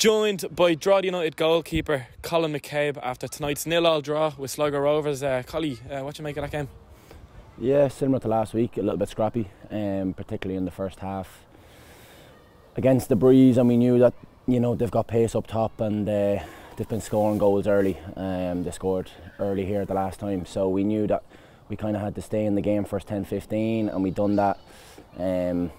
Joined by Drogheda United goalkeeper Colin McCabe after tonight's nil-all draw with Sligo Rovers. Uh, uh, what do you make of that game? Yeah, similar to last week, a little bit scrappy, um, particularly in the first half. Against the breeze, and we knew that you know they've got pace up top and uh, they've been scoring goals early. Um, they scored early here the last time, so we knew that we kind of had to stay in the game first 10-15, and we done that. Um,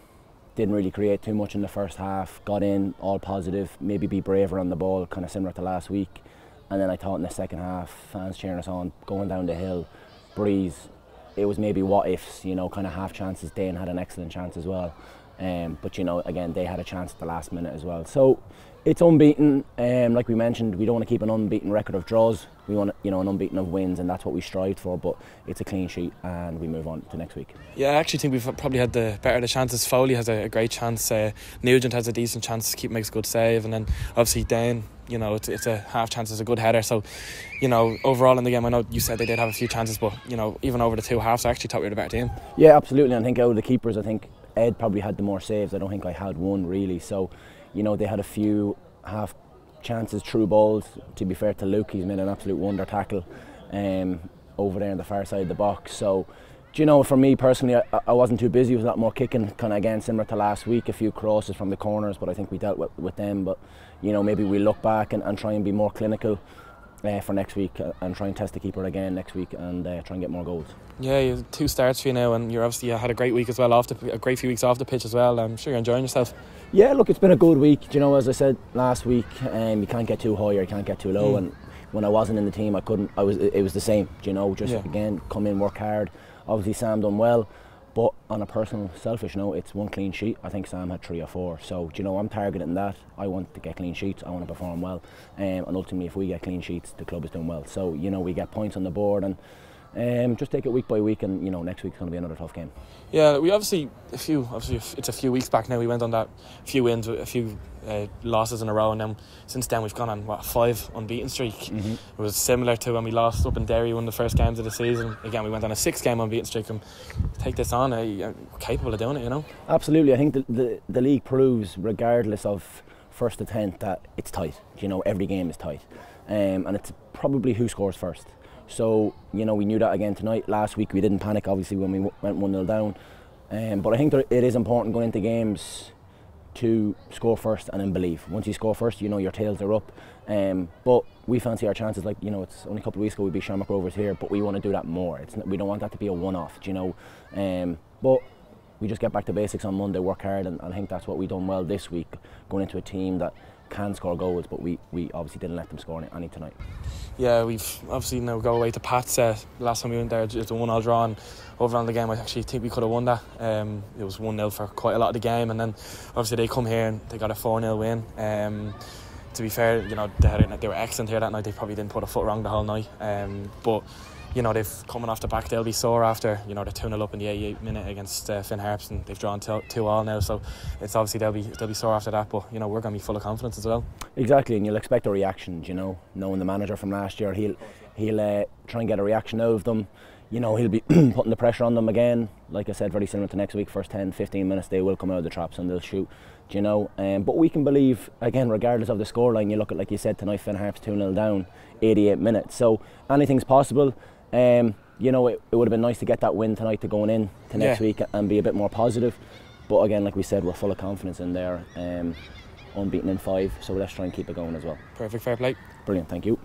didn't really create too much in the first half. Got in all positive, maybe be braver on the ball, kind of similar to last week. And then I thought in the second half, fans cheering us on, going down the hill, breeze. It was maybe what ifs, you know, kind of half chances. Dane had an excellent chance as well. Um, but you know, again, they had a chance at the last minute as well. So it's unbeaten. Um, like we mentioned, we don't want to keep an unbeaten record of draws. We want, you know, an unbeaten of wins, and that's what we strive for. But it's a clean sheet, and we move on to next week. Yeah, I actually think we've probably had the better of the chances. Foley has a, a great chance. Uh, Nugent has a decent chance. to Keep makes a good save, and then obviously Dane. You know, it's, it's a half chance. It's a good header. So, you know, overall in the game, I know you said they did have a few chances, but you know, even over the two halves, I actually thought we were the better team. Yeah, absolutely. I think out of the keepers, I think Ed probably had the more saves. I don't think I had one really. So, you know, they had a few half chances, true balls. To be fair to Luke, he's made an absolute wonder tackle um, over there on the far side of the box. So, do you know, for me personally, I, I wasn't too busy. It was a lot more kicking, kind of again similar to last week. A few crosses from the corners, but I think we dealt with, with them. But you know, maybe we look back and, and try and be more clinical uh, for next week uh, and try and test the keeper again next week and uh, try and get more goals. Yeah, you two starts for you now, and you're obviously you had a great week as well off the, a great few weeks off the pitch as well. I'm sure you're enjoying yourself. Yeah, look, it's been a good week. Do you know, as I said last week, um, you can't get too high or you can't get too low, mm. and when I wasn't in the team, I couldn't. I was. It was the same. Do you know, just yeah. again come in, work hard. Obviously, Sam done well. But on a personal, selfish note, it's one clean sheet. I think Sam had three or four. So, you know, I'm targeting that. I want to get clean sheets. I want to perform well. Um, and ultimately, if we get clean sheets, the club is doing well. So, you know, we get points on the board and um, just take it week by week, and you know next week's going to be another tough game. Yeah, we obviously a few. Obviously, it's a few weeks back now. We went on that few wins, a few uh, losses in a row, and then since then we've gone on what five unbeaten streak. Mm-hmm. It was similar to when we lost up in Derry, one of the first games of the season. Again, we went on a six game unbeaten streak, and take this on, uh, capable of doing it. You know. Absolutely, I think the, the the league proves, regardless of first attempt, that it's tight. You know, every game is tight, um, and it's probably who scores first. So, you know, we knew that again tonight. Last week we didn't panic, obviously, when we went 1 0 down. Um, but I think it is important going into games to score first and then believe. Once you score first, you know your tails are up. Um, but we fancy our chances. Like you know, it's only a couple of weeks ago we beat Shamrock Rovers here, but we want to do that more. It's we don't want that to be a one-off. you know? Um, but we just get back to basics on Monday, work hard, and, and I think that's what we've done well this week, going into a team that can score goals, but we, we obviously didn't let them score any tonight. Yeah, we've obviously now go away to Pats. Uh, last time we went there, it's a one all draw, and over on the game, I actually think we could have won that. Um, it was 1 0 for quite a lot of the game, and then obviously they come here and they got a 4 0 win. Um, to be fair, you know, they, had, they were excellent here that night. They probably didn't put a foot wrong the whole night. Um, but you know, they've coming off the back, they'll be sore after, you know, they're 2 0 up in the 88 minute against uh, Finn Harps and they've drawn 2 all now. So it's obviously they'll be they'll be sore after that, but, you know, we're going to be full of confidence as well. Exactly, and you'll expect a reaction, you know, knowing the manager from last year, he'll, he'll uh, try and get a reaction out of them. You know, he'll be putting the pressure on them again. Like I said, very similar to next week, first 10, 15 minutes, they will come out of the traps and they'll shoot you know. Um, but we can believe, again, regardless of the scoreline, you look at, like you said tonight, Finn Harps 2 0 down, 88 minutes. So anything's possible. Um, you know, it, it would have been nice to get that win tonight to going in to next yeah. week and be a bit more positive. But again, like we said, we're full of confidence in there. Um, unbeaten in five, so let's try and keep it going as well. Perfect, fair play. Brilliant, thank you.